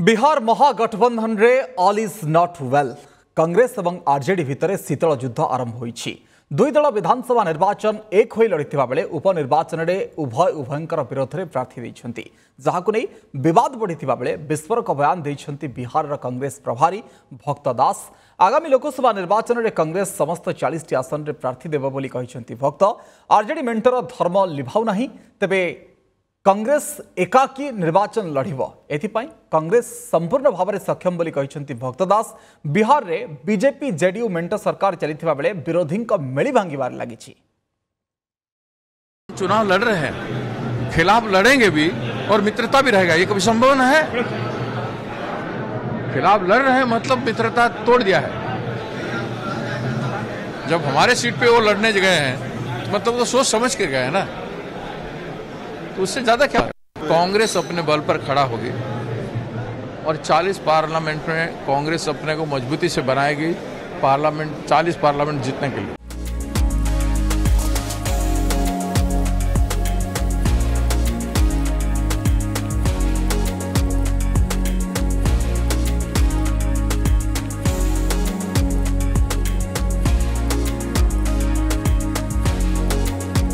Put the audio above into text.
Bihar ମହାଗଠବନ୍ଧନରେ all is not well Congress ଏବଂ RJD ଭିତରେ ଶୀତଳ ଯୁଦ୍ଧ ଆରମ୍ଭ ହୋଇଛି ଦୁଇ ଦଳ ବିଧାନସଭା ନିର୍ବାଚନ ଏକ ହୋଇ ଲଢ଼ିଥିବା ବେଳେ ଉପନିର୍ବାଚନରେ ଉଭୟ ଉଭୟଙ୍କର ବିରୋଧରେ ପ୍ରାର୍ଥୀ ଦେଇଛନ୍ତି ଯାହାକୁ ନେଇ ବିବାଦ ବଢ଼ିଥିବା ବେଳେ ବିସ୍ଫୋରକ ବୟାନ ଦେଇଛନ୍ତି ବିହାରର କଂଗ୍ରେସ ପ୍ରଭାରୀ ଭକ୍ତ ଦାସ ଆଗାମୀ ଲୋକସଭା ନିର୍ବାଚନରେ କଂଗ୍ରେସ ସମସ୍ତ ଚାଳିଶଟି ଆସନରେ ପ୍ରାର୍ଥୀ ଦେବ ବୋଲି କହିଛନ୍ତି ଭକ୍ତ ଆର୍ଜେଡି ମେଣ୍ଟର ଧର୍ମ ଲିଭାଉ ନାହିଁ ତେବେ कांग्रेस एकाकी निर्वाचन लड़ब ए कांग्रेस संपूर्ण भाव में सक्षम बोली भक्तदास बिहार रे बीजेपी जेडीयू मेंट सरकार चली बेले विरोधी मेल भांगार लगी चुनाव लड़ रहे हैं। खिलाफ लड़ेंगे भी और मित्रता भी रहेगा। ये कभी संभव न है? खिलाफ लड़ रहे हैं मतलब मित्रता तोड़ दिया है। जब हमारे सीट पे वो लड़ने गए हैं मतलब वो सोच समझ के गए हैं ना। उससे ज़्यादा क्या? कांग्रेस अपने बल पर खड़ा होगी और 40 पार्लियामेंट में कांग्रेस अपने को मजबूती से बनाएगी। पार्लियामेंट 40 पार्लियामेंट जीतने के लिए।